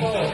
后